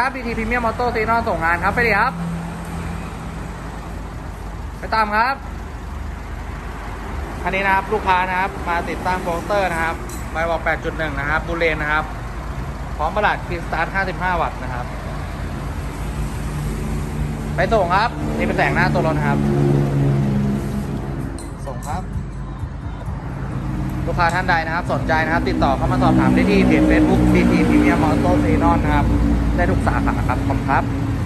ครับ BT Premium Auto ซีนอนส่งงานครับ ไปดิครับ ไปตามครับ อันนี้นะครับลูกค้านะครับ มาติดตั้งโปสเตอร์นะครับไมบอก 8.1 นะครับบูเลนนะครับ พร้อมประหลัดคินสตาร์ท 55 วัตต์นะครับ ไปส่งครับ นี่เป็นแสงหน้าตัวรถนะครับ ส่งครับ ลูกค้าท่านใดนะครับ สนใจนะครับ ติดต่อเข้ามาสอบถามได้ที่เพจ Facebook BT p r e m i นอนนะครับ ได้ทุกสาขาครับขอบคุณครับ